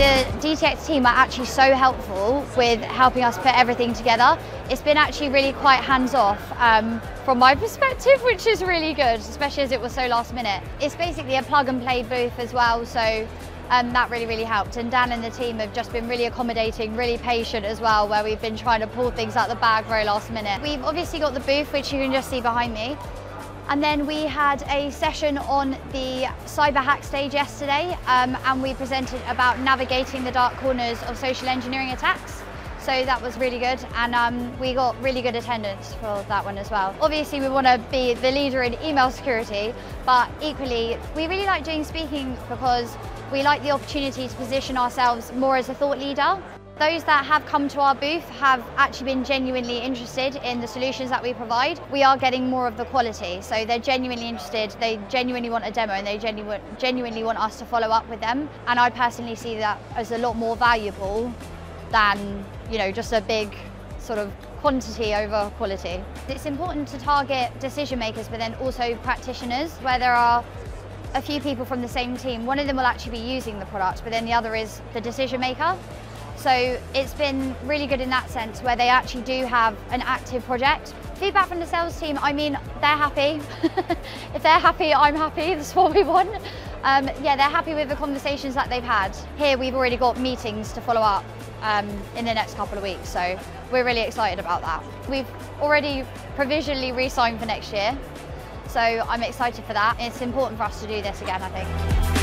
The DTX team are actually so helpful with helping us put everything together. It's been actually really quite hands off um, from my perspective, which is really good, especially as it was so last minute. It's basically a plug and play booth as well, so um, that really, really helped. And Dan and the team have just been really accommodating, really patient as well, where we've been trying to pull things out the bag very last minute. We've obviously got the booth, which you can just see behind me. And then we had a session on the cyber hack stage yesterday, um, and we presented about navigating the dark corners of social engineering attacks. So that was really good, and um, we got really good attendance for that one as well. Obviously, we want to be the leader in email security, but equally, we really like doing speaking because we like the opportunity to position ourselves more as a thought leader. Those that have come to our booth have actually been genuinely interested in the solutions that we provide. We are getting more of the quality, so they're genuinely interested, they genuinely want a demo and they genu genuinely want us to follow up with them. And I personally see that as a lot more valuable than, you know, just a big sort of quantity over quality. It's important to target decision makers but then also practitioners where there are a few people from the same team. One of them will actually be using the product but then the other is the decision maker. So it's been really good in that sense where they actually do have an active project. Feedback from the sales team, I mean, they're happy. if they're happy, I'm happy, that's what we want. Um, yeah, they're happy with the conversations that they've had. Here we've already got meetings to follow up um, in the next couple of weeks, so we're really excited about that. We've already provisionally re-signed for next year, so I'm excited for that. It's important for us to do this again, I think.